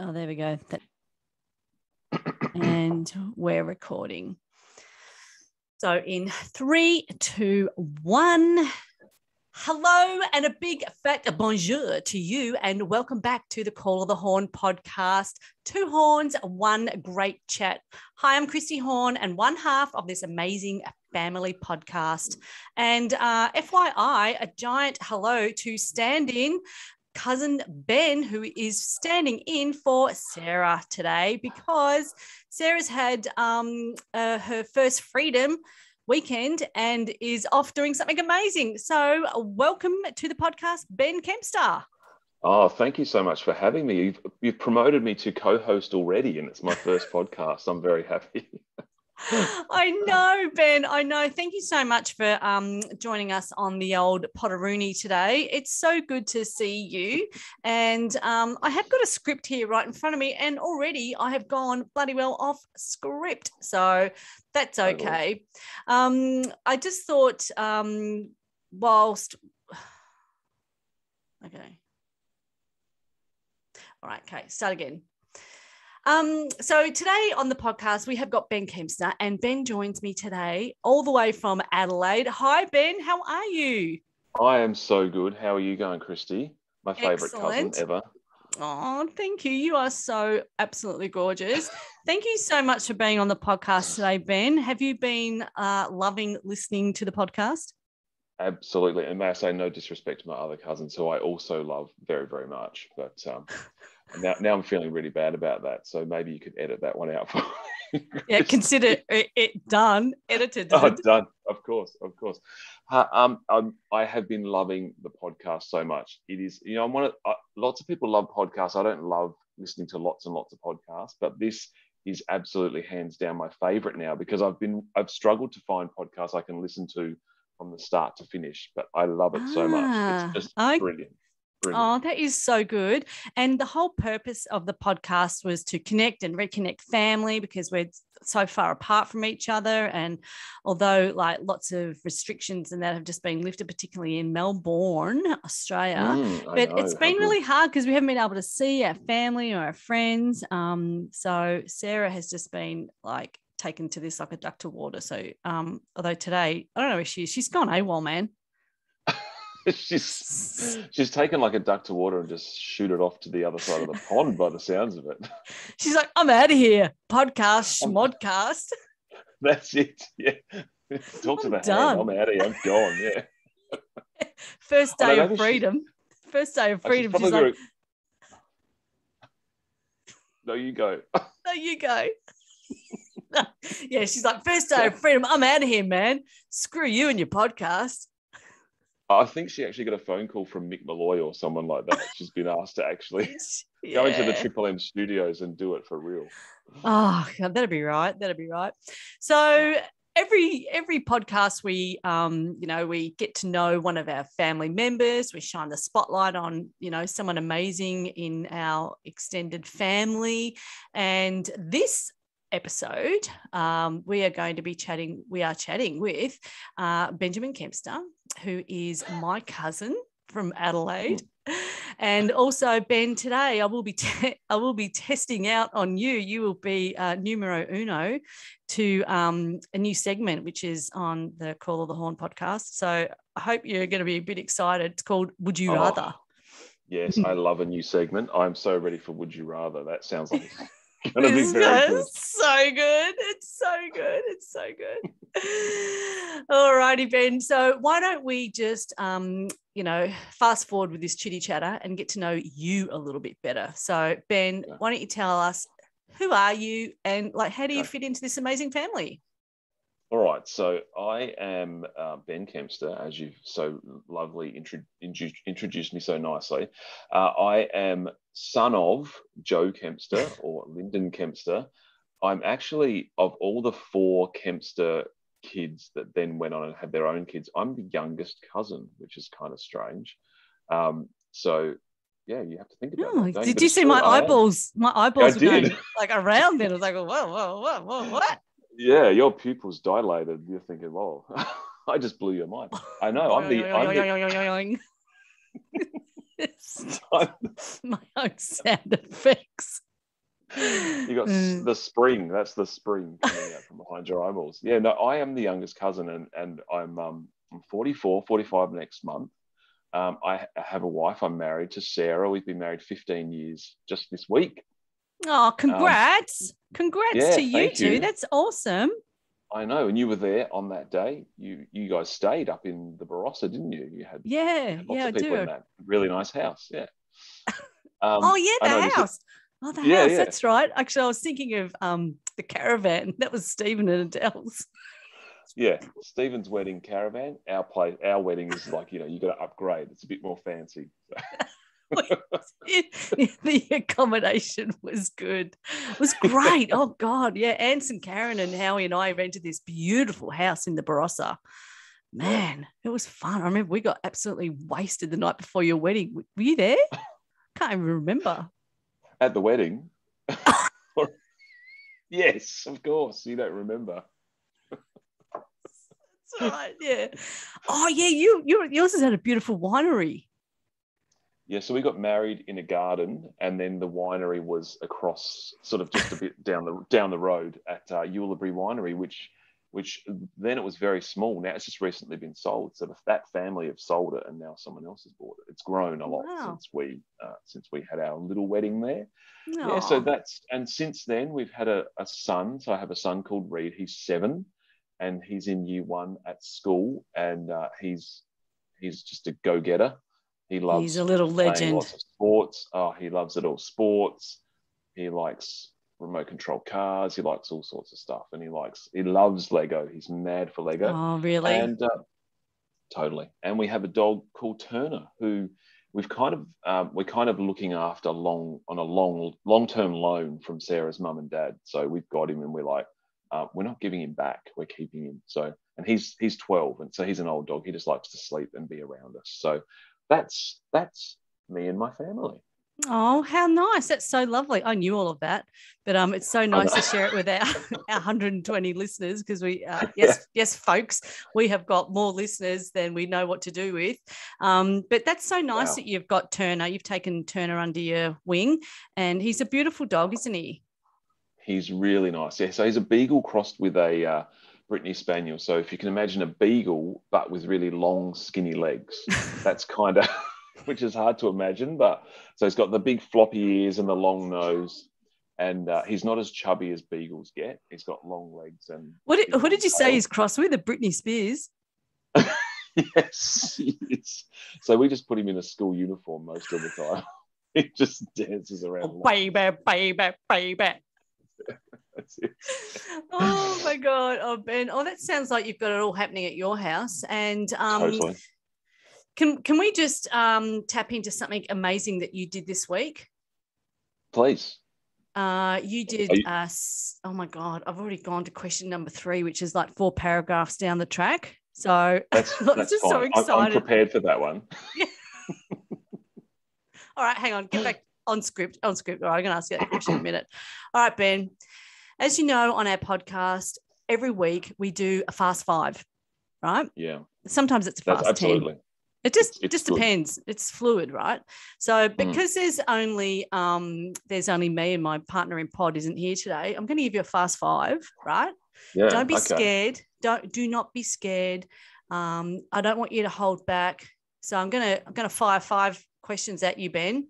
Oh, there we go. And we're recording. So, in three, two, one. Hello, and a big fat bonjour to you, and welcome back to the Call of the Horn podcast. Two horns, one great chat. Hi, I'm Kristy Horne, and one half of this amazing family podcast. And uh, FYI, a giant hello to stand in cousin Ben, who is standing in for Sarah today because Sarah's had um, uh, her first freedom weekend and is off doing something amazing. So, welcome to the podcast, Ben Kempster. Oh, thank you so much for having me. You've, you've promoted me to co-host already, and it's my first podcast. I'm very happy. I know, Ben. I know. Thank you so much for um, joining us on the old Potteroonie today. It's so good to see you. And um, I have got a script here right in front of me, and already I have gone bloody well off script. So that's okay. Um, I just thought, um, whilst. Okay. All right. Okay. Start again. Um, so today on the podcast, we have got Ben Kempster, and Ben joins me today all the way from Adelaide. Hi, Ben. How are you? I am so good. How are you going, Kristy? My favorite Excellent. cousin ever. Oh, thank you. You are so absolutely gorgeous. thank you so much for being on the podcast today, Ben. Have you been uh, loving listening to the podcast? Absolutely. And may I say no disrespect to my other cousins, who I also love very, very much. But um, now, now I'm feeling really bad about that. So maybe you could edit that one out for me. Yeah, consider it, it done, edited. Oh, done. Of course, of course. Uh, um, um, I have been loving the podcast so much. It is, you know, I'm one of uh, lots of people love podcasts. I don't love listening to lots and lots of podcasts, but this is absolutely hands down my favorite now because I've been I've struggled to find podcasts I can listen to from the start to finish, but I love it so much. Ah, It's just I- brilliant. Brilliant. Oh, that is so good. And the whole purpose of the podcast was to connect and reconnect family because we're so far apart from each other. And although, like, lots of restrictions and that have just been lifted, particularly in Melbourne, Australia. Mm, But it's been really hard because we haven't been able to see our family or our friends. Um, so Sarah has just been like taken to this like a duck to water. So um, although today, I don't know where she is, she's gone AWOL, man. she's she's taken like a duck to water and just shoot it off to the other side of the pond by the sounds of it. She's like, I'm out of here. Podcast, schmodcast. That's it. Yeah. Talks I'm about done. I'm out of here. I'm gone. Yeah. First day of maybe she- freedom. First day of freedom. She's probably like, No, you go. no, you go. yeah, she's like, first day of freedom. I'm out of here, man. Screw you and your podcast. I think she actually got a phone call from Mick Molloy or someone like that. She's been asked to actually go into the Triple M studios and do it for real. Oh, God, that'd be right. That'd be right. So every every podcast we um you know we get to know one of our family members we shine the spotlight on you know someone amazing in our extended family and this episode um, we are going to be chatting we are chatting with uh, benjamin kempster who is my cousin from adelaide. And also ben today i will be te- i will be testing out on you. You will be uh, numero uno to um, a new segment which is on the call of the horn podcast. So i hope you're going to be a bit excited. It's called would you Oh, rather? Yes, I love a new segment. I'm so ready for Would You Rather. That sounds like to be It's so good. It's so good. It's so good. All righty, Ben. So why don't we just um, you know, fast forward with this chitty chatter and get to know you a little bit better. So Ben, Yeah. why don't you tell us who are you and like how do you fit into this amazing family? All right, so I am uh, Ben Kempster, as you've so lovely intro- intro- introduced me so nicely. Uh, I am son of Joe Kempster or Lyndon Kempster. I'm actually, of all the four Kempster kids that then went on and had their own kids, I'm the youngest cousin, which is kind of strange. Um, so, yeah, you have to think about Oh, that. did you see my eyeballs? My eyeballs were going like around then. I was like, whoa, whoa, whoa, whoa, what? Yeah, your pupils dilated. You're thinking, "Whoa, I just blew your mind." I know. I'm the. I'm the my own sound effects. you got Mm. the spring. That's the spring coming out from behind your eyeballs. Yeah, no, I am the youngest cousin, and and I'm um I'm 44, 45 next month. Um, I ha- have a wife. I'm married to Sarah. We've been married 15 years just this week. Oh, congrats. congrats Um, yeah, to you two. you. That's awesome. I know, and you were there on that day. You you guys stayed up in the Barossa, didn't you? You had Yeah, lots yeah, of people do. in that really nice house. Yeah. Um, oh, yeah, the is- house. Oh, the Yeah, house. yeah. That's right. Actually, I was thinking of um the caravan. That was Stephen and Adele's. Yeah, Stephen's wedding caravan. Our place, our wedding is like you know you got to upgrade. It's a bit more fancy. the accommodation was good. It was great. Oh God, yeah. Anson, Karen, and Howie and I rented this beautiful house in the Barossa. Man, it was fun. I remember we got absolutely wasted the night before your wedding. Were you there? Can't even remember. At the wedding. yes, of course. You don't remember. That's right. Yeah. Oh yeah, you you yours is at a beautiful winery. Yeah, so we got married in a garden, and then the winery was across, sort of just a bit down the down the road at uh, Winery, which which then it was very small. Now it's just recently been sold. So the, that family have sold it, and now someone else has bought it. It's grown a lot Wow. since we uh, since we had our little wedding there. Yeah, so that's and since then we've had a, a son. So I have a son called Reed. He's seven, and he's in year one at school, and uh, he's he's just a go getter. He loves He's a little legend. lots of sports. Oh, he loves it all. Sports. He likes remote control cars. He likes all sorts of stuff, and he likes he loves Lego. He's mad for Lego. Oh, really? And uh, totally. And we have a dog called Turner who we've kind of um, we're kind of looking after long on a long long term loan from Sarah's mum and dad. So we've got him, and we're like, uh, we're not giving him back. We're keeping him. So and he's he's 12, and so he's an old dog. He just likes to sleep and be around us. So that's that's me and my family. Oh, how nice. That's so lovely. I knew all of that, but um, it's so nice to share it with our, our 120 listeners because we, uh, yes, yes, folks, we have got more listeners than we know what to do with. Um, but that's so nice Wow. that you've got Turner. You've taken Turner under your wing, and he's a beautiful dog, isn't he? He's really nice. Yeah. So he's a beagle crossed with a uh, Brittany Spaniel. So if you can imagine a beagle, but with really long, skinny legs, that's kind of, which is hard to imagine. But so he's got the big floppy ears and the long nose. And uh, he's not as chubby as beagles get. He's got long legs and. What did, what did you say he's crossed with? A Britney Spears? yes, he. So we just put him in a school uniform most of the time. he just dances around. Oh, baby, baby, baby. Oh my god. Oh ben. Oh that sounds like you've got it all happening at your house. And um totally. can can we just um tap into something amazing that you did this week? Please. uh you did you- uh oh my god i've already gone to question number three which is like four paragraphs down the track. So That's, I'm that's just fine. so I'm- I'm prepared for that one. all right hang on. Get back on script on script. All right i'm going to ask you that question in a minute. All right ben as you know on our podcast every week we do a fast five right Yeah, sometimes it's a that's fast 10 absolutely. It just It's- it's just good. depends. It's fluid, right? So because there's only um there's only me and my partner in pod isn't here today, I'm going to give you a fast five, right? Yeah. don't be okay. scared. Don't do not be scared. Um, I don't want you to hold back. So I'm gonna I'm gonna fire five questions at you, Ben.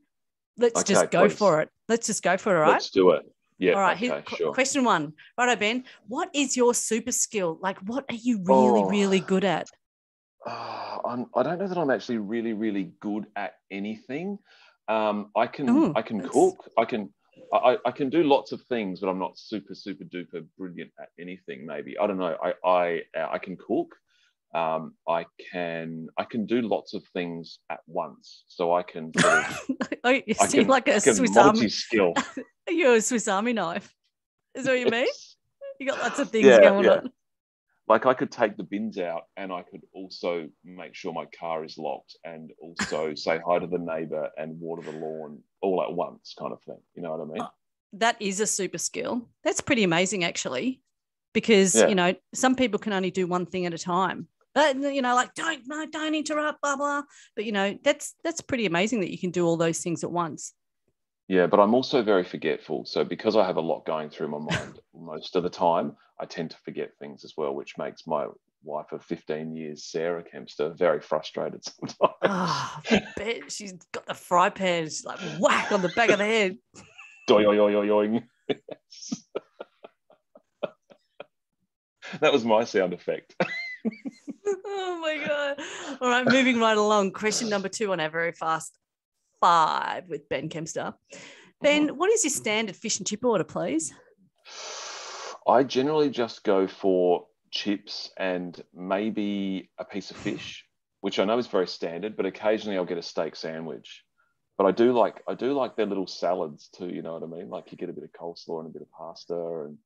Let's just go please. for it. Let's just go for it, all right? Let's do it. Yeah. all right. Okay. Here, sure. question one. Righto, Ben. What is your super skill? Like, what are you really, Oh. really good at? Ah, I'm, I don't know that I'm actually really, really good at anything. Um, I can, Ooh, I can that's- cook. I can, I, I can do lots of things, but I'm not super, super duper brilliant at anything. Maybe I don't know. I, I, uh, I can cook. Um, I can, I can do lots of things at once. So I can, sort of, oh, you I seem can, like a Swiss Army. multi-skill. You're a Swiss Army knife. Is that what you mean? You got lots of things Yeah, going yeah. on. like I could take the bins out and I could also make sure my car is locked and also say hi to the neighbor and water the lawn all at once kind of thing. You know what I mean? That is a super skill. That's pretty amazing, actually, because Yeah. you know some people can only do one thing at a time. But you know, like don't no, don't interrupt, blah blah. But you know, that's that's pretty amazing that you can do all those things at once. Yeah, but I'm also very forgetful. So because I have a lot going through my mind most of the time, I tend to forget things as well, which makes my wife of 15 years, Sarah Kempster, very frustrated sometimes. Oh, bet she's got the fry pan, she's like whack on the back of the head. That was my sound effect. Oh my god! All right, moving right along. Question number two on our very fast five with Ben Kempster. Ben, mm-hmm. what is your standard fish and chip order, please? I generally just go for chips and maybe a piece of fish, which I know is very standard, but occasionally I'll get a steak sandwich. But I do like I do like their little salads too. You know what I mean? Like you get a bit of coleslaw and a bit of pasta, and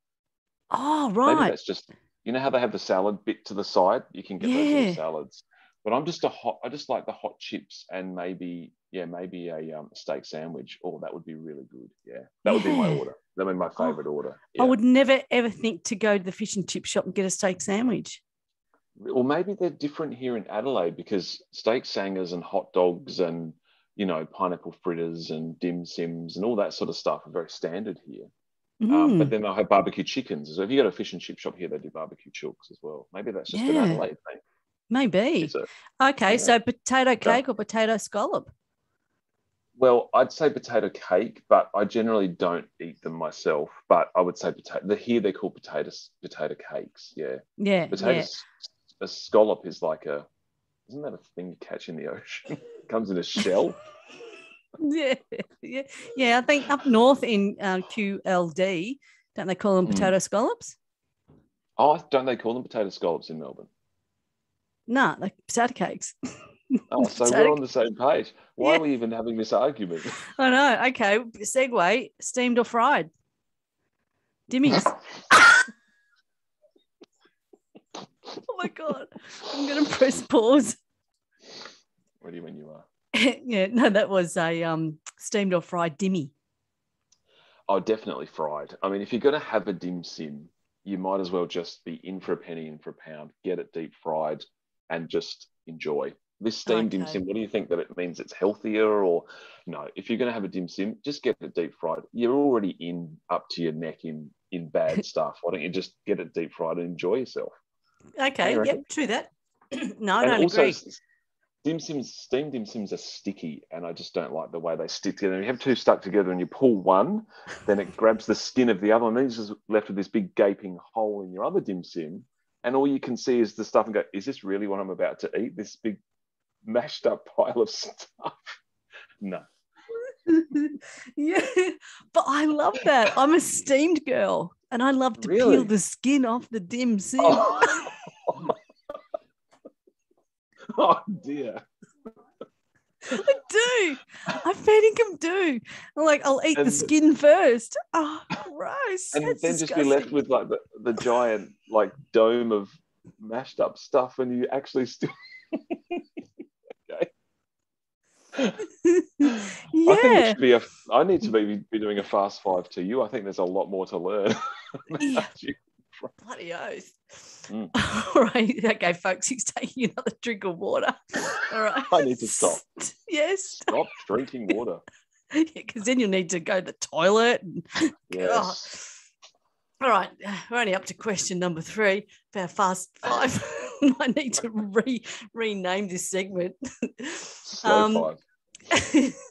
oh right, maybe that's just you know how they have the salad bit to the side. You can get yeah. those little salads. But I'm just a hot. I just like the hot chips and maybe yeah maybe a um, steak sandwich. Oh, that would be really good. Yeah, that would be my order. That would be my favorite oh, order. Yeah. I would never ever think to go to the fish and chip shop and get a steak sandwich. Or maybe they're different here in Adelaide because steak sangers and hot dogs and you know pineapple fritters and dim sims and all that sort of stuff are very standard here. Mm. Um, but mm. then they'll have barbecue chickens. So if you go to a fish and chip shop here, they do barbecue chooks as well. Maybe that's just yeah. an Adelaide thing. Maybe. okay, yeah. so potato cake or potato scallop? Well, I'd say potato cake, but I generally don't eat them myself. But I would say potato. The, here they're called potato potato cakes. Yeah. Yeah. Potato yeah. a scallop is like a isn't that a thing you catch in the ocean? comes in a shell. yeah, yeah, yeah. I think up north in uh, QLD, don't they call them hmm. potato mm. scallops? Oh, don't they call them potato scallops in Melbourne? No, like potato cakes. Oh, so potato... we're on the same page. Why yeah. are we even having this argument? I know. Okay, segue: steamed or fried? Dimmies. oh my god! I'm going to press pause. What do you mean you are? yeah, no, that was a um, steamed or fried dimmy. Oh, definitely fried. I mean, if you're going to have a dim sim, you might as well just be in for a penny, in for a pound, get it deep fried, and just enjoy. This steamed okay. dim sim, what do you think that it means it's healthier or no? If you're going to have a dim sim, just get it deep fried. You're already in up to your neck in in bad stuff. Why don't you just get it deep fried and enjoy yourself? Okay, yep, true that. no, I and don't also, agree dim sims, steamed dim sims are sticky, and I just don't like the way they stick together. If you have two stuck together and you pull one, then it grabs the skin of the other, and then you're just left with this big gaping hole in your other dim sim, and all you can see is the stuff and go, "Is this really what I'm about to eat? This big mashed up pile of stuff?" no. yeah, but I love that. I'm a steamed girl, and I love to really? peel the skin off the dim sim. Oh. oh dear. I do. I fed him do. I'm like, I'll eat and, the skin first. Oh, gross. And That's then disgusting. just be left with like the, the giant like dome of mashed up stuff, and you actually still. okay. yeah. I think it should be a. I need to be, be doing a fast five to you. I think there's a lot more to learn. yeah. Bloody oath. Mm. All right. Okay, folks, he's taking another drink of water. All right. I need to stop. yes. Stop drinking water. yeah, because then you'll need to go to the toilet. And, yes. All right, we're only up to question number three for our fast five. I need to re rename this segment. um,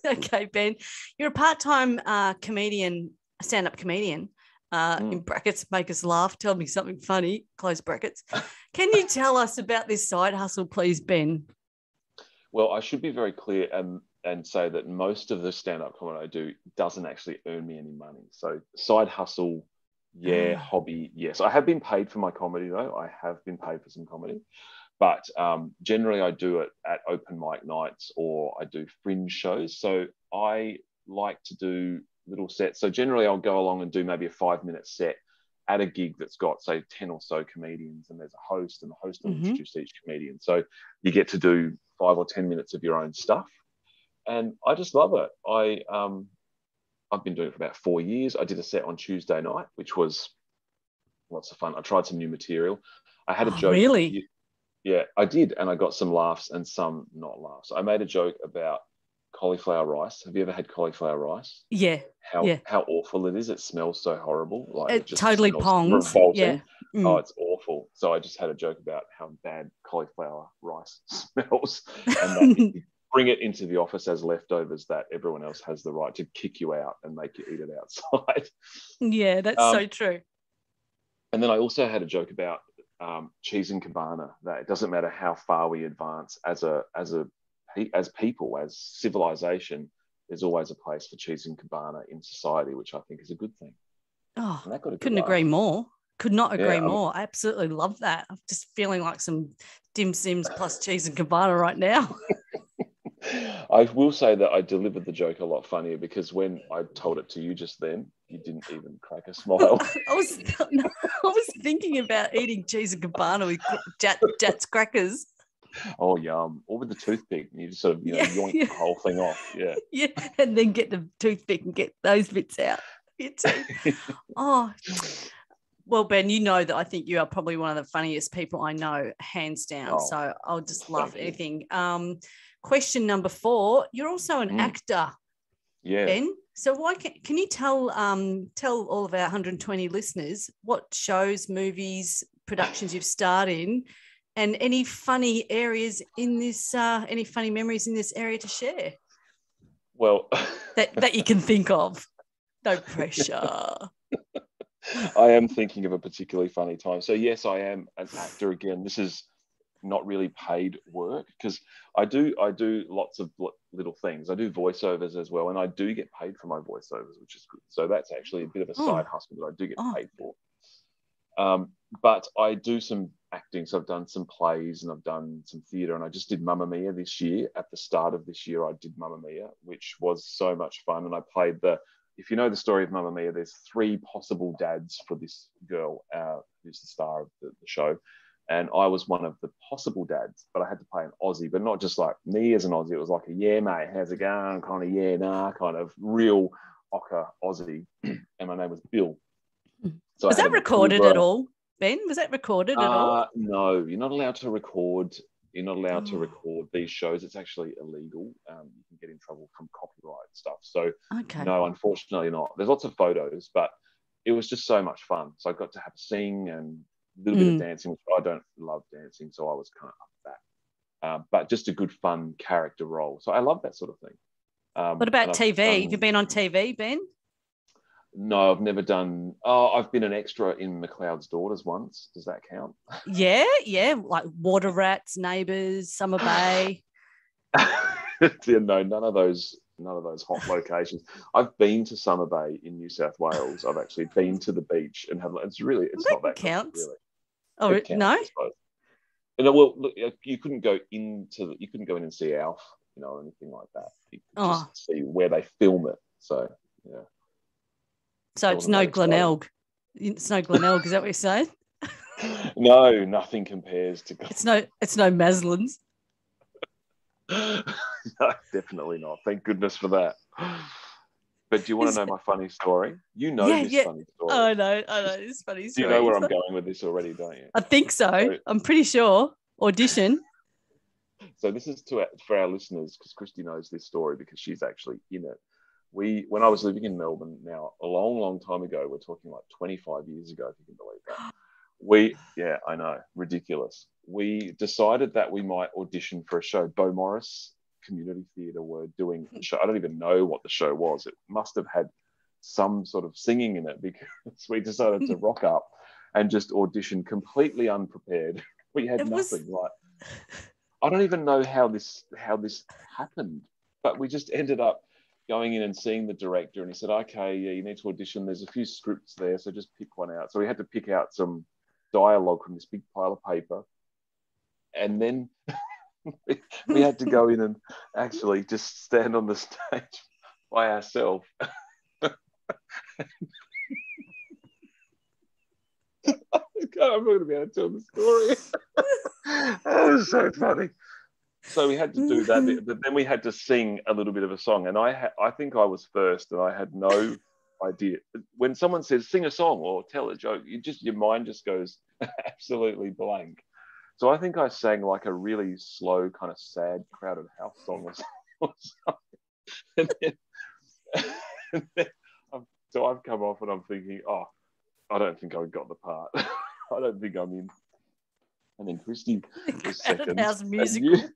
okay, Ben, you're a part time uh, comedian, stand up comedian uh, mm. in brackets, make us laugh, tell me something funny, close brackets. Can you tell us about this side hustle, please, Ben? Well, I should be very clear and, and say that most of the stand up comedy I do doesn't actually earn me any money. So, side hustle, yeah, mm. hobby, yes. I have been paid for my comedy, though. I have been paid for some comedy. But um, generally, I do it at open mic nights or I do fringe shows. So, I like to do little sets. So generally, I'll go along and do maybe a five minute set at a gig that's got say 10 or so comedians and there's a host and the host will mm-hmm. introduce each comedian. So you get to do five or 10 minutes of your own stuff and i just love it. I um i've been doing it for about four years. I did a set on tuesday night which was lots of fun? I tried some new material. I had a oh, joke really? yeah i did and i got some laughs and some not laughs. I made a joke about cauliflower rice. Have you ever had cauliflower rice? Yeah. How Yeah. how awful it is. It smells so horrible. Like It just totally pongs. revolting. Yeah. Mm. Oh, it's awful. So I just had a joke about how bad cauliflower rice smells, and that bring it into the office as leftovers, that everyone else has the right to kick you out and make you eat it outside. yeah, that's Um, so true. And then I also had a joke about um, cheese and cabana. That it doesn't matter how far we advance as a as a as people as civilization. There's always a place for cheese and cabana in society, which I think is a good thing. Oh, And that got a good couldn't laugh. agree more. Could not agree mean- more. I absolutely love that. I'm just feeling like some dim sims plus cheese and cabana right now. I will say that I delivered the joke a lot funnier because when I told it to you just then, you didn't even crack a smile. I was I was thinking about eating cheese and cabana with Jat, Jatz crackers. Oh, yum. Or with the toothpick, and you just sort of you know, Yeah, yoink yeah. the whole thing off. Yeah. Yeah, and then get the toothpick and get those bits out. Oh, well, Ben, you know that I think you are probably one of the funniest people I know, hands down. Oh, so I'll just love anything. Um, question number four: You're also an Mm. actor, Yeah. Ben. So why can, can you tell um, tell all of our 120 listeners what shows, movies, productions you've starred in, and any funny areas in this, uh, any funny memories in this area to share Well, that that you can think of? No pressure. I am thinking of a particularly funny time. So yes, I am an actor again. This is not really paid work because I do I do lots of little things. I do voiceovers as well, and I do get paid for my voiceovers, which is good. So that's actually a bit of a Oh. side hustle that I do get Oh. paid for. Um, but I do some acting. So I've done some plays and I've done some theatre, and I just did Mamma Mia this year. At the start of this year, I did Mamma Mia, which was so much fun, and I played the if you know the story of Mamma Mia, there's three possible dads for this girl uh, who's the star of the, the show. And I was one of the possible dads, but I had to play an Aussie, but not just like me as an Aussie. It was like a yeah, mate, how's it going? Kind of yeah, nah, kind of real ochre Aussie. and my name was Bill. So Was that recorded Cobra- at all, Ben? Was that recorded at all? uh, no, you're not allowed to record. You're not allowed to Oh. record these shows. It's actually illegal. Um, you can get in trouble from copyright stuff. So Okay. no, unfortunately not. There's lots of photos, but it was just so much fun. So I got to have a sing and a little bit Mm. of dancing, which I don't love dancing, so I was kind of up for that. Um, but just a good, fun character role. So I love that sort of thing. Um, What about TV? done- Have you been on TV, Ben? No, I've never done. Oh, I've been an extra in McLeod's Daughters once. Does that count? Yeah, yeah, like Water Rats, Neighbours, Summer Bay. yeah, no, none of those. None of those hot locations. I've been to Summer Bay in New South Wales. I've actually been to the beach and have. It's really. It's That not that counts. really. Oh, It counts, no? And uh, well, look, uh, you couldn't go into the, you couldn't go in and see Alf, you know, or anything like that. You could Oh. just see where they film it. So yeah, So it's no. Glenelg. It's no Glenelg, is that what you're saying? no, nothing compares to. It's no, it's no Maslins. no, definitely not. Thank goodness for that. But do you want Is- to know my funny story? You know Yeah, this yeah. funny story. Oh, I know, I know. this funny. Story. Do you know where I'm going with this already, don't you? I think so. So- I'm pretty sure. Audition. So this is to for our listeners because Kristy knows this story because she's actually in it. We when I was living in Melbourne now a long, long time ago, we're talking like 25 years ago, if you can believe that. We yeah, I know, ridiculous. We decided that we might audition for a show. Bo Morris Community Theatre were doing a show. I don't even know what the show was. It must have had some sort of singing in it because we decided to rock up and just audition completely unprepared. We had It was- nothing. Like I don't even know how this how this happened, but we just ended up going in and seeing the director, and he said, "Okay, yeah, you need to audition. There's a few scripts there, so just pick one out." So we had to pick out some dialogue from this big pile of paper, and then we, had to go in and actually just stand on the stage by ourselves. I'm not going to be able to tell the story. that was so funny. So we had to do that, mm-hmm. but then we had to sing a little bit of a song, and I ha- I think I was first, and I had no idea. When someone says sing a song or tell a joke, you just your mind just goes absolutely blank. So I think I sang like a really slow, kind of sad, crowded house song or something. and then, and then I've, so I've come off and I'm thinking, oh, I don't think I got the part. I don't think I'm in. And then Kristy was second. House musical. You,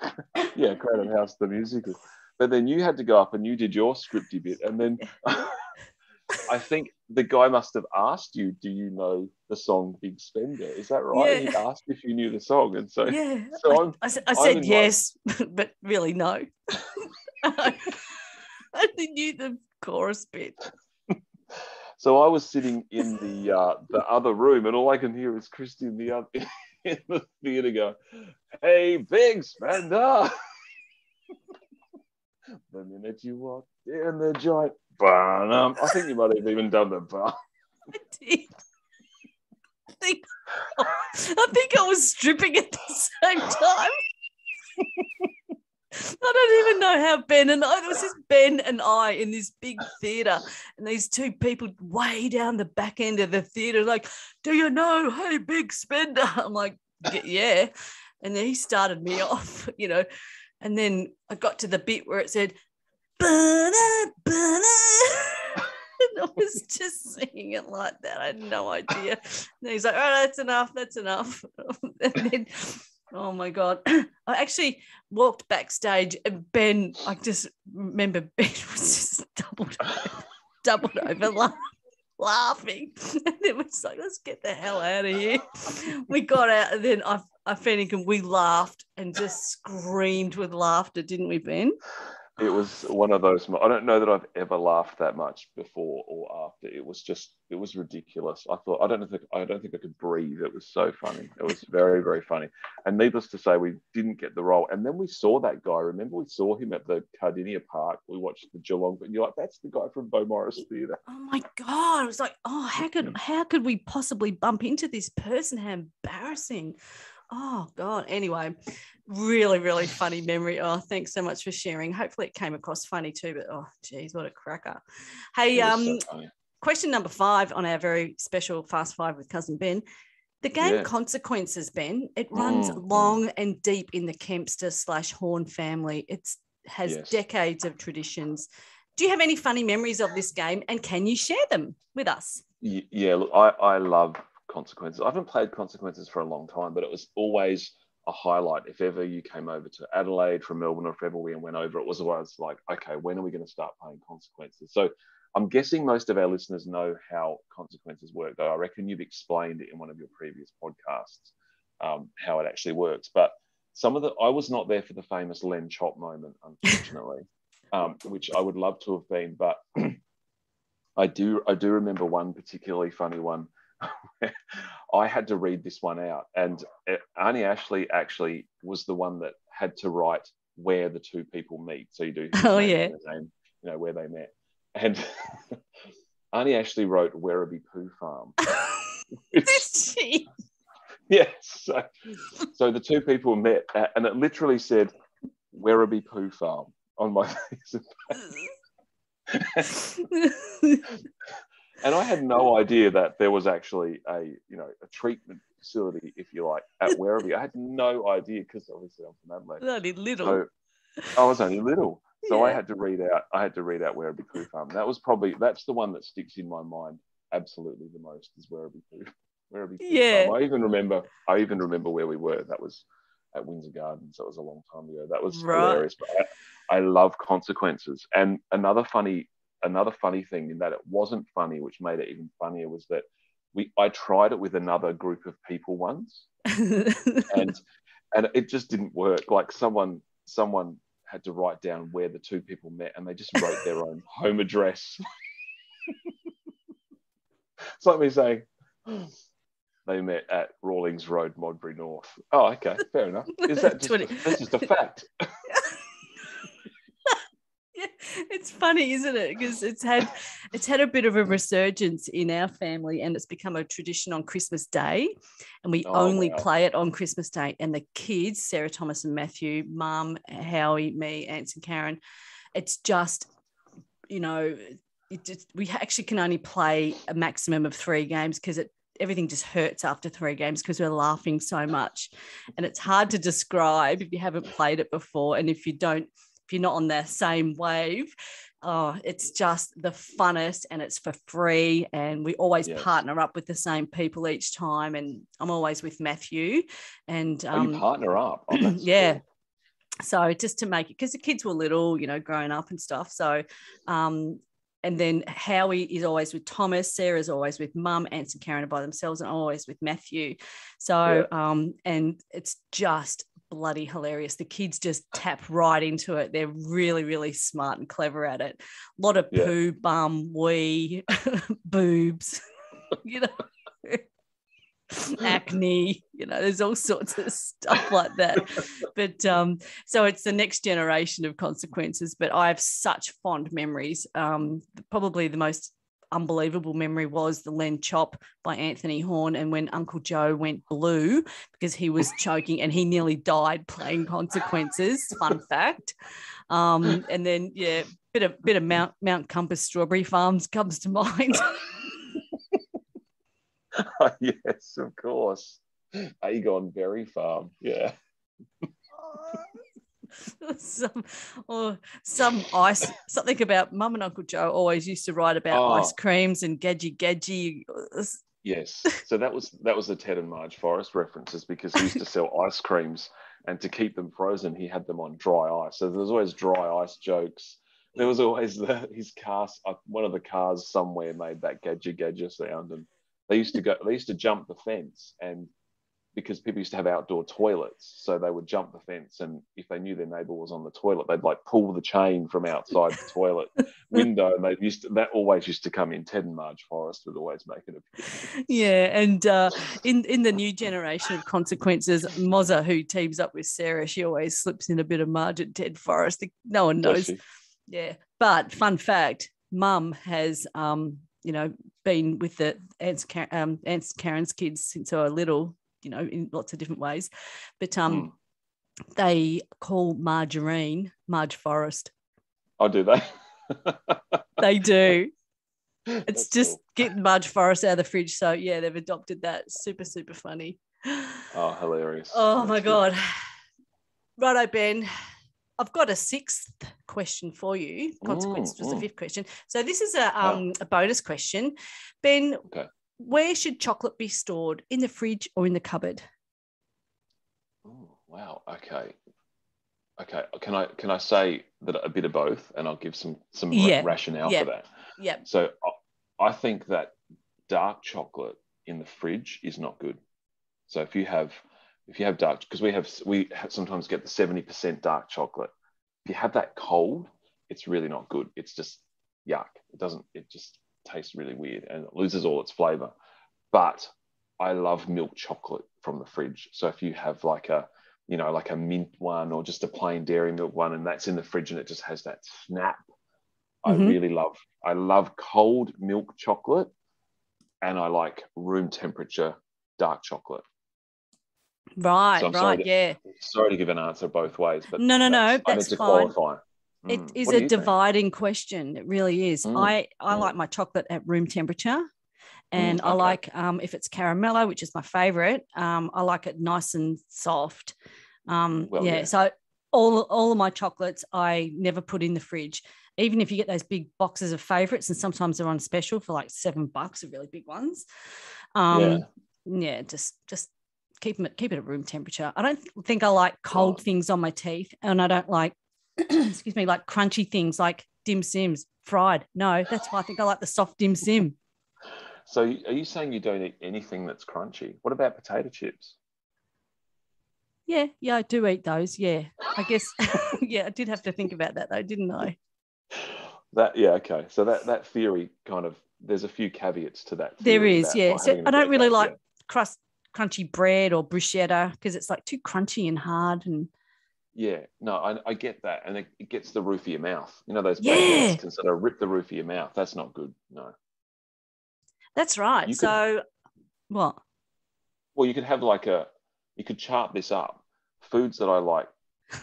yeah, Crowded House the musical. But then you had to go up and you did your scripty bit, and then I think the guy must have asked you, "Do you know the song Big Spender?" Is that right? Yeah. He asked if you knew the song, and so Yeah. so I, I'm I, said- I said in my- yes, but really no. I only knew the chorus bit. so I was sitting in the uh, the other room, and all I can hear is Kristy in the other in the theater go, "Hey, Big Spender." the minute you walked in the joint, Barnum. I think you might have even done the bar. I think, I think I was stripping at the same time. I don't even know how Ben and I, there was just Ben and I in this big theatre, and these two people way down the back end of the theatre, like, Do you know, hey, big spender? I'm like, Yeah. And then he started me off, you know, and then I got to the bit where it said, "Ba-da, ba-da." and I was just singing it like that. I had no idea. And he's like, "All right, that's enough. That's enough." and then, oh my god, I actually walked backstage, and Ben, I just remember Ben was just doubled, over, doubled over laugh, laughing, and it was like, "Let's get the hell out of here." We got out, and then I, I, Finnegan, we laughed and just screamed with laughter, didn't we, Ben? It was one of those. I don't know that I've ever laughed that much before or after. It was just, it was ridiculous. I thought, I don't think, I don't think I could breathe. It was so funny. It was very, very funny. And needless to say, we didn't get the role. And then we saw that guy. Remember, we saw him at the Kardinia Park. We watched the Geelong, but you're like, that's the guy from Bo Morris Theatre. Oh my god! I was like, oh, how could how could we possibly bump into this person? How embarrassing! Oh god. Anyway, really, really funny memory. Oh, thanks so much for sharing. Hopefully, it came across funny too. But oh, geez, what a cracker! Hey, um, so question number five on our very special Fast Five with cousin Ben. The game Yeah. Consequences, Ben, it runs Mm, mm. long and deep in the Kempster slash Horne family. It's has Yes. decades of traditions. Do you have any funny memories of this game and can you share them with us? Yeah, look, I, I love consequences. I haven't played consequences for a long time, but it was always a highlight. If ever you came over to Adelaide from Melbourne, or if ever we went over, it was always like, okay, when are we going to start playing consequences? So I'm guessing most of our listeners know how consequences work, though I reckon you've explained it in one of your previous podcasts um, how it actually works. But some of the I was not there for the famous Len Chop moment, unfortunately, um, which I would love to have been, but I do I do remember one particularly funny one. I had to read this one out, and Arnie Ashley actually was the one that had to write where the two people meet. So you do Oh, yeah. name, you know where they met, and Arnie Ashley wrote Werribee Poo Farm. She? yes, so, so the two people met, uh, and it literally said Werribee Poo Farm on my face. And I had no idea that there was actually a, you know, a treatment facility, if you like, at Werribee. I had no idea because obviously I'm from Adelaide. Bloody little. So I was only little. So I had to read out, I had to read out Werribee Poo Farm. That was probably, that's the one that sticks in my mind absolutely the most is Werribee Poo. Werribee Poo Yeah. Farm. I even remember, I even remember where we were. That was at Windsor Gardens. That was a long time ago. That was Right. hilarious. But I, I love consequences. And another funny, another funny thing in that it wasn't funny, which made it even funnier, was that we I tried it with another group of people once, and and it just didn't work. Like someone someone had to write down where the two people met, and they just wrote their own home address. it's like me saying. They met at Rawlings Road, Modbury North. Oh, okay, fair enough. Is that just, Twenty- that's just a fact? It's funny, isn't it? Because it's had it's had a bit of a resurgence in our family, and it's become a tradition on Christmas Day, and we Oh, only wow. play it on Christmas Day. And the kids, Sarah Thomas and Matthew, Mum, Howie, me, Ants and Karen, it's just you know, it just, we actually can only play a maximum of three games because it everything just hurts after three games because we're laughing so much, and it's hard to describe if you haven't played it before, and if you don't if you're not on the same wave, oh, it's just the funnest and it's for free. And we always partner up with the same people each time. And I'm always with Matthew. And Oh, um, partner up. Oh, yeah. cool. so just to make it because the kids were little, you know, growing up and stuff. So um and then Howie is always with Thomas, Sarah's always with mum, and Karen are by themselves, and always with Matthew. So um, and it's just bloody hilarious. The kids just tap right into it. They're really, really smart and clever at it. A lot of Yeah. poo, bum, wee, boobs, you know. acne you know there's all sorts of stuff like that but um so it's the next generation of consequences but i have such fond memories um probably the most unbelievable memory was the len chop by anthony horn and when uncle joe went blue because he was choking and he nearly died playing consequences fun fact um and then yeah bit of bit of mount mount compass strawberry farms comes to mind yes, of course. Agon Berry Farm. Yeah. some or some ice something about mum and uncle joe always used to write about Oh. ice creams and gadgy gadgy Yes. So that was that was the Ted and Marge Forest references because he used to sell ice creams and to keep them frozen, he had them on dry ice. So there was always dry ice jokes. There was always the his car. uh, One of the cars somewhere made that gadget gadget sound, and they used to go. They used to jump the fence, and because people used to have outdoor toilets, so they would jump the fence, and if they knew their neighbour was on the toilet, they'd like pull the chain from outside the toilet window, and they used to, that always used to come in. Ted and Marge Forest would always make it appear. yeah and uh in in the new generation of consequences mozza who teams up with sarah she always slips in a bit of marge at ted forest no one knows? Yeah. But fun fact, mum has um, you know, been with the Aunts, Ka- um, Karen's kids since they were little, you know, in lots of different ways. But um they call margarine Marge Forest. Oh, do they? They do. It's That's just cool. getting Marge Forest out of the fridge. So yeah, they've adopted that. Super, super funny. Oh, hilarious. Oh my That's good. god. Righto, Ben. I've got a sixth question for you. Consequence Mm, was the mm. fifth question. So this is a um a bonus question. Ben, Okay. Where should chocolate be stored? In the fridge or in the cupboard? Oh, wow. Okay. Okay. Can I can I say that a bit of both, and I'll give some some Yeah. rationale Yeah. for that. Yep. So I- think that dark chocolate in the fridge is not good. So if you have if you have dark because we have we sometimes get the seventy percent dark chocolate. If you have that cold, it's really not good. It's just yuck. It doesn't. It just tastes really weird and it loses all its flavor. But I love milk chocolate from the fridge. So if you have like a you know like a mint one or just a plain dairy milk one, and that's in the fridge and it just has that snap. I Mhm. really love. I love cold milk chocolate, and I like room temperature dark chocolate. Right, So sorry right, to- yeah. Sorry to give an answer both ways, but No, no, no, I need that's to fine. qualify. It Mm. is a you think? dividing question. It really is. Mm, I I mm. like my chocolate at room temperature. And I okay. like um, if it's caramello, which is my favorite. Um, I like it nice and soft. Um, Well, yeah, yeah. So all all of my chocolates I never put in the fridge. Even if you get those big boxes of favorites, and sometimes they're on special for like seven bucks, the really big ones. Um, Yeah. yeah, just just keep them at, keep it at room temperature. I don't think I like cold Right. things on my teeth, and I don't like excuse me like crunchy things like dim sims fried. No, that's why I think I like the soft dim sim. So are you saying you don't eat anything that's crunchy? What about potato chips? Yeah, yeah, I do eat those. Yeah, I guess. yeah, I did have to think about that though, didn't I? That yeah, okay. So that that theory kind of there's a few caveats to that. There is, yeah. So I don't really that, like yeah. crust, crunchy bread or bruschetta because it's like too crunchy and hard. And Yeah, no, I, I get that, and it, it gets the roof of your mouth. You know those Yeah. can sort of rip the roof of your mouth. That's not good. No. that's right. You could- so, what? Well, you could have like a, you could chart this up. Foods that I like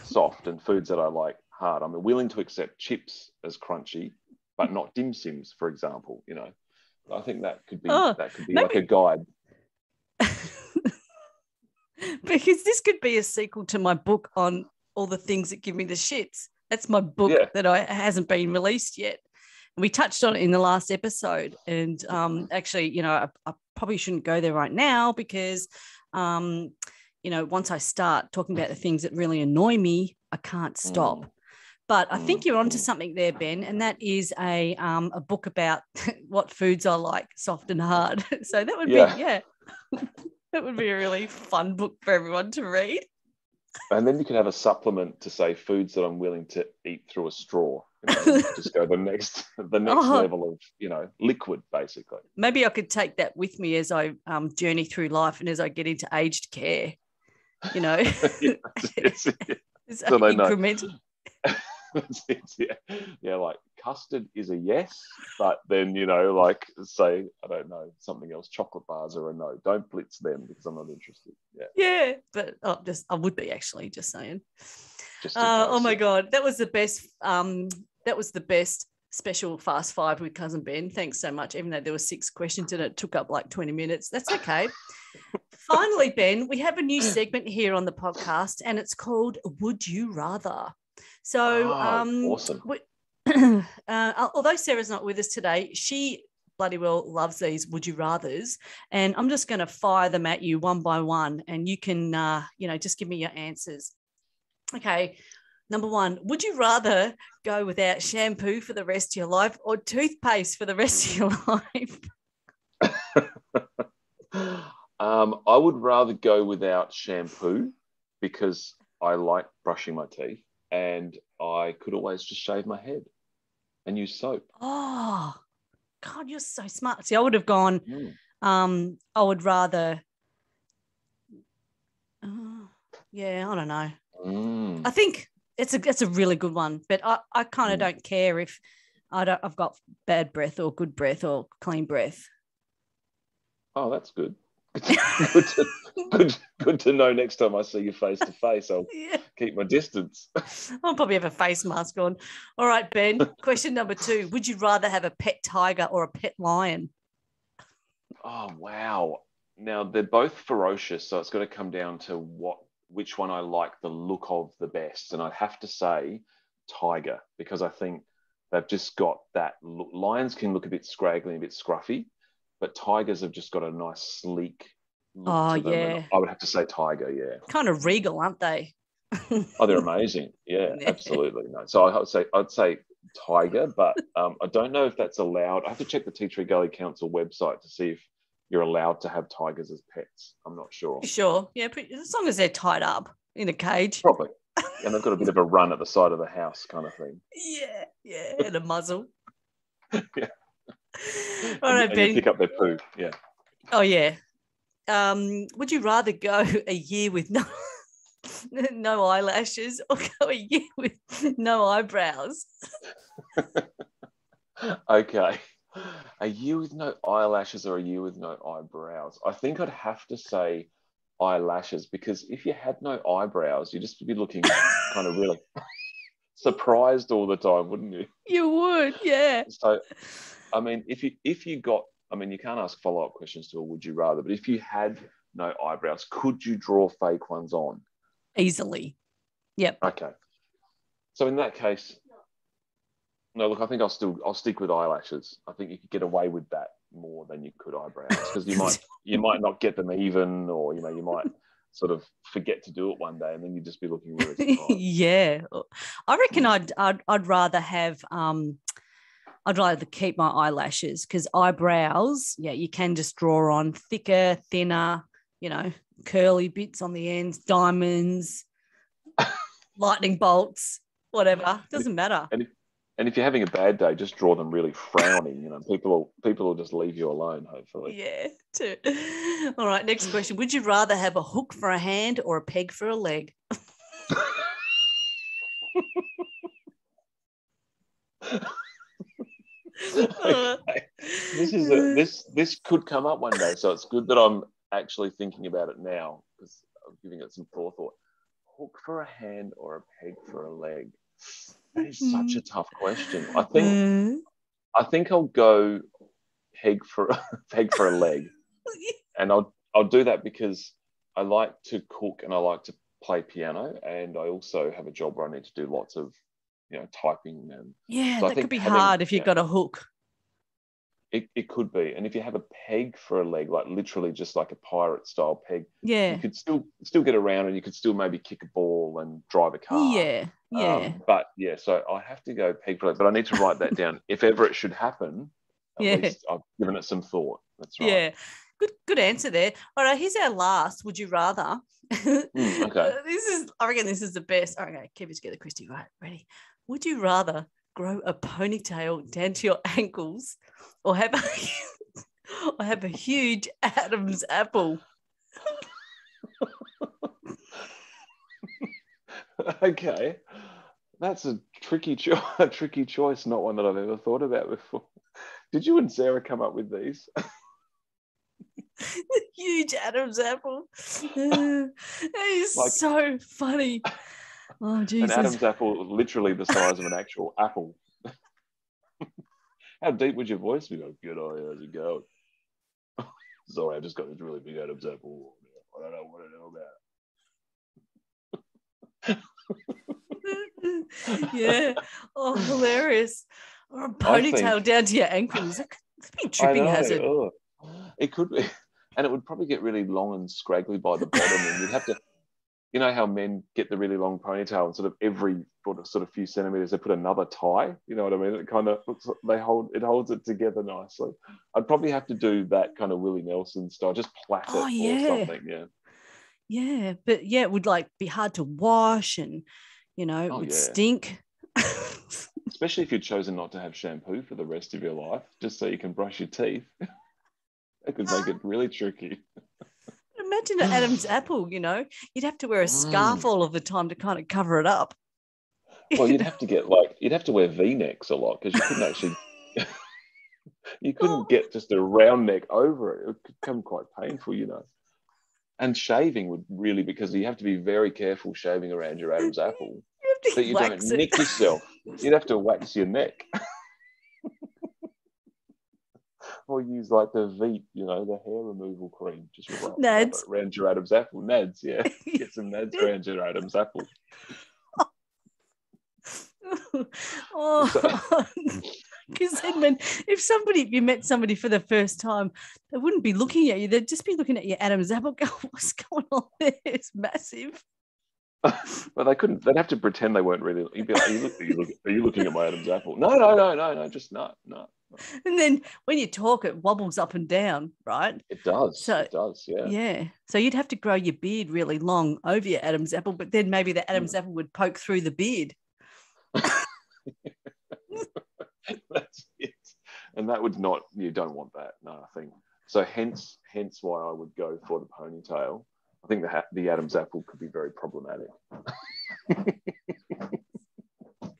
soft and foods that I like hard. I'm willing to accept chips as crunchy, but not dim sims, for example. You know, I think that could be Oh, that could be maybe- like a guide. because this could be a sequel to my book on all the things that give me the shits. That's my book Yeah. that I hasn't been released yet. We touched on it in the last episode, and um, actually, you know, I, I probably shouldn't go there right now because, um, you know, once I start talking about the things that really annoy me, I can't stop. Mm. But I think Mm, you're onto mm. something there, Ben, and that is a um, a book about what foods I like, soft and hard. So that would Yeah. be yeah, that would be a really fun book for everyone to read. And then you can have a supplement to say foods that I'm willing to eat through a straw. You know, just go the next the next Oh. level of you know liquid basically. Maybe I could take that with me as I um, journey through life and as I get into aged care. You know, It's- It's So incremental. yeah, yeah, like custard is a yes, but then you know, like say I don't know something else, chocolate bars are a no. Don't blitz them because I'm not interested. Yeah, Yeah, but oh, just I would be actually just saying. just Uh, oh my god, that was the best. Um, that was the best special fast five with cousin Ben. Thanks so much. Even though there were six questions and it took up like twenty minutes, that's okay. Finally, Ben, we have a new segment here on the podcast, and it's called "Would You Rather." So, Oh, um, awesome. we- uh, although Sarah's not with us today, she bloody well loves these would you rather's. And i'm just going to fire them at you one by one and you can uh, you know just give me your answers. Okay number one would you rather go without shampoo for the rest of your life or toothpaste for the rest of your life? Um, I would rather go without shampoo because I like brushing my teeth and I could always just shave my head and use soap. oh god you're so smart see i would have gone Mm. um i would rather uh, yeah i don't know Mm. I think it's a it's a really good one, but I, I kind of Mm. don't care if I don't I've got bad breath or good breath or clean breath. Oh, that's good. good, to, good, good to know next time I see you face to face. I'll Yeah. keep my distance. I'll probably have a face mask on. All right, Ben. Question number two: Would you rather have a pet tiger or a pet lion? Oh, wow. Now, they're both ferocious, so it's got to come down to what which one I like the look of the best. And I'd have to say tiger because I think they've just got that look. Lions can look a bit scraggly, a bit scruffy, but tigers have just got a nice sleek Oh, and yeah. I would have to say tiger, yeah. Kind of regal, aren't they? Oh, they're amazing. Yeah, Yeah. absolutely. No. So I would say I'd say tiger, but um, I don't know if that's allowed. I have to check the Tea Tree Gully Council website to see if you're allowed to have tigers as pets. I'm not sure. Sure. Yeah, pretty, as long as they're tied up in a cage. Probably. And they've got a bit of a run at the side of the house kind of thing. Yeah, yeah, and a muzzle. Yeah. All And- right, and Ben. pick up their poo. Yeah. Oh yeah. Um, would you rather go a year with no no eyelashes or go a year with no eyebrows? Okay. A year with no eyelashes or a year with no eyebrows? I think I'd have to say eyelashes because if you had no eyebrows, you'd just be looking kind of really surprised all the time, wouldn't you? You would, yeah. So, I mean, if you if you got, I mean, you can't ask follow up questions to a would you rather, but if you had no eyebrows, could you draw fake ones on? Easily. Yep. Okay. So in that case, no. Look, I think I'll still I'll stick with eyelashes. I think you could get away with that more than you could eyebrows because you might you might not get them even, or you know you might sort of forget to do it one day, and then you'd just be looking really yeah. I reckon I'd, I'd I'd rather have um I'd rather keep my eyelashes because eyebrows, yeah, you can just draw on thicker, thinner, you know, curly bits on the ends, diamonds, lightning bolts, whatever. Doesn't matter. And if you're having a bad day, just draw them really frowning. You know, people will people will just leave you alone. Hopefully. Yeah. Too. All right. Next question. Would you rather have a hook for a hand or a peg for a leg? Okay. This is a, this this could come up one day, so it's good that I'm actually thinking about it now because I'm giving it some forethought. Hook for a hand or a peg for a leg? That is such a tough question. I think uh, I think I'll go peg for peg for a leg, and I'll I'll do that because I like to cook and I like to play piano, and I also have a job where I need to do lots of you know typing and Yeah, So that could be having- hard if you've got a hook. it, it could be. And if you have a peg for a leg, like literally just like a pirate style peg, Yeah. you could still still get around and you could still maybe kick a ball and drive a car. Yeah. Yeah. Um, but yeah, so I have to go peg for leg, but I need to write that down. if ever it should happen, at Yeah. least I've given it some thought. That's right. Yeah. Good good answer there. All right, here's our last. Would you rather? Hmm, okay. this is I reckon this is the best. Okay, keep it together, Kristy. Right, ready. Would you rather grow a ponytail down to your ankles or have a or have a huge Adam's apple? okay. That's a tricky cho- a tricky choice, not one that I've ever thought about before. Did you and Sarah come up with these? The huge Adam's apple. That is Like- so funny. Oh An Adam's apple, literally the size of an actual apple. How deep would your voice be? Like, good eye, how's it going? Sorry, I just got this really big Adam's apple. I don't know what to know about. yeah. Oh, hilarious. Or a I think- ponytail down to your ankles. It could be tripping know, hazard. ugh. It could be, and it would probably get really long and scraggly by the bottom, and you'd have to, you know, how men get the really long ponytail, and sort of every sort of, sort of few centimeters they put another tie. You know what I mean? It kind of looks, they hold it holds it together nicely. I'd probably have to do that kind of Willie Nelson style, just plait oh, it Oh, or yeah. something. Yeah. Yeah. But yeah, it would like be hard to wash and, you know, it Oh, would yeah. stink. Especially if you've chosen not to have shampoo for the rest of your life, just so you can brush your teeth. It could make ah. it really tricky. Imagine an Adam's apple, you know, you'd have to wear a scarf Mm. all of the time to kind of cover it up. Well, you'd have to get like you'd have to wear V necks a lot because you couldn't actually you couldn't get just a round neck over it. It could become quite painful, you know. And shaving would really because you have to be very careful shaving around your Adam's apple You have to that you don't it. nick yourself. You'd have to wax your neck. Or use like the Veet, you know, the hair removal cream. Just rub Nads. it around your Adam's apple. Nads, yeah. Get some nads around your Adam's apple. oh, because then when if somebody if you met somebody for the first time, they wouldn't be looking at you. They'd just be looking at your Adam's apple. Go, what's going on there? It's massive. But they couldn't. They'd have to pretend they weren't really. You'd be like, are you, look, are, you look, are you looking at my Adam's apple? No, no, no, no, no. Just no, no. And then when you talk, it wobbles up and down, right? It does. So- it does. Yeah. Yeah. So you'd have to grow your beard really long over your Adam's apple, but then maybe the Adam's Hmm. apple would poke through the beard. That's it. And that would not. You don't want that. No, I think so. Hence, hence why I would go for the ponytail. I think the ha- the Adam's apple could be very problematic.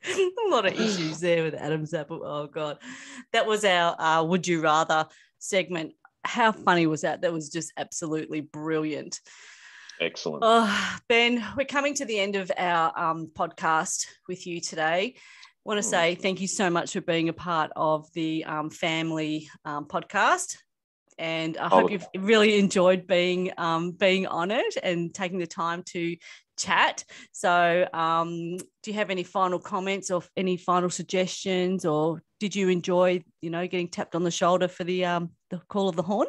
a lot of issues there with Adam's apple. Oh god, that was our uh, "Would You Rather" segment. How funny was that? That was just absolutely brilliant. Excellent. Oh, Ben, we're coming to the end of our um, podcast with you today. Want to say thank you so much for being a part of the um, family um, podcast, and I Oh, hope you've really enjoyed being um, being on it and taking the time to chat. So, um, do you have any final comments or any final suggestions, or did you enjoy, you know, getting tapped on the shoulder for the um, the call of the horn?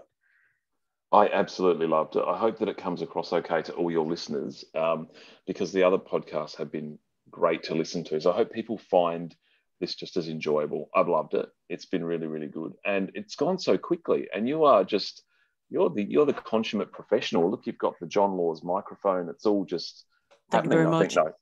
I absolutely loved it. I hope that it comes across okay to all your listeners um, because the other podcasts have been great to listen to. So I hope people find this just as enjoyable. I've loved it. It's been really, really good, and it's gone so quickly. And you are just you're the you're the consummate professional. Look, you've got the John Laws microphone. It's all just Thank you happening. very I think, much. no,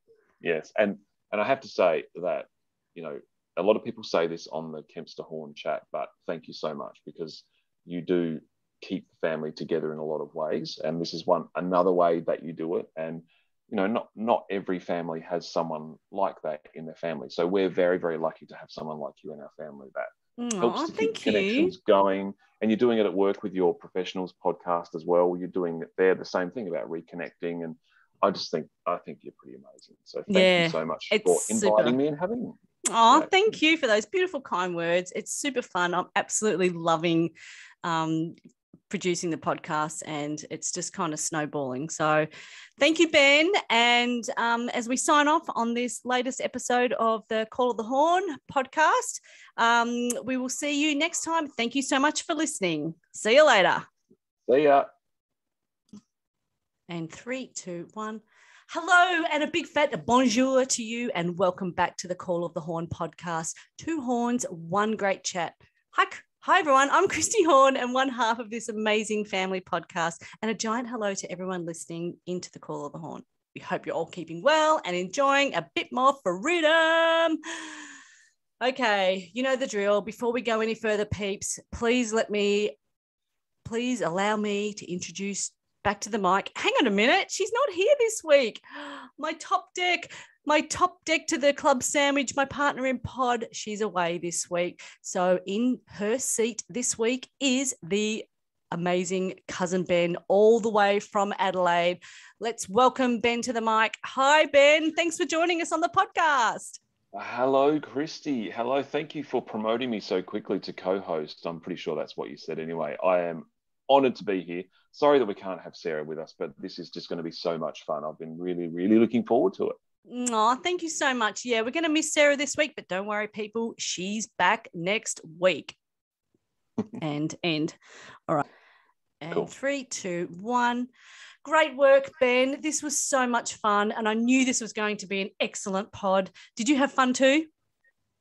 yes, and and I have to say that you know a lot of people say this on the Kempster Horn chat, but thank you so much because you do keep the family together in a lot of ways, and this is one another way that you do it. And you know, not not every family has someone like that in their family. So we're very very lucky to have someone like you in our family that helps Oh, to keep thank you. connections going. And you're doing it at work with your professionals podcast as well. You're doing it there, the same thing about reconnecting. And I just think I think you're pretty amazing. So thank Yeah, you so much for inviting super. me and having me. Oh, Yeah. thank you for those beautiful, kind words. It's super fun. I'm absolutely loving um, producing the podcast and it's just kind of snowballing. So thank you, Ben. And um, as we sign off on this latest episode of the Call of the Horn podcast, um, we will see you next time. Thank you so much for listening. See you later. See ya. And three, two, one. Hello, and a big fat bonjour to you, and welcome back to the Call of the Horn podcast. Two Hornes, one great chat. Hi, hi everyone. I'm Kristy Horne, and one half of this amazing family podcast. And a giant hello to everyone listening into the Call of the Horn. We hope you're all keeping well and enjoying a bit more freedom. Okay, you know the drill. Before we go any further, peeps, please let me, please allow me to introduce back to the mic. Hang on a minute. She's not here this week. My top deck, my top deck to the club sandwich, my partner in pod, she's away this week. So in her seat this week is the amazing cousin Ben, all the way from Adelaide. Let's welcome Ben to the mic. Hi, Ben. Thanks for joining us on the podcast. Hello, Kristy. Hello. Thank you for promoting me so quickly to co host. I'm pretty sure that's what you said anyway. I am honored to be here. Sorry that we can't have Sarah with us, but this is just going to be so much fun. I've been really, really looking forward to it. Oh, thank you so much. Yeah, we're going to miss Sarah this week, but don't worry, people. She's back next week. and end. All right. And cool. three, two, one. Great work, Ben. This was so much fun. And I knew this was going to be an excellent pod. Did you have fun too?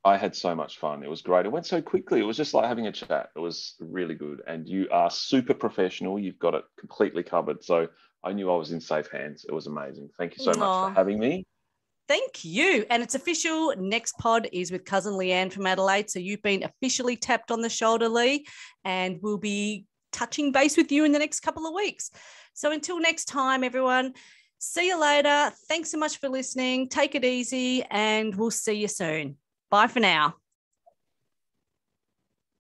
I had so much fun. It was great. It went so quickly. It was just like having a chat. It was really good. And you are super professional. You've got it completely covered. So I knew I was in safe hands. It was amazing. Thank you so Aww. much for having me. Thank you. And it's official. Next pod is with cousin Leanne from Adelaide. So you've been officially tapped on the shoulder, Lee, and we'll be touching base with you in the next couple of weeks. So until next time, everyone, see you later. Thanks so much for listening. Take it easy, and we'll see you soon. Bye for now.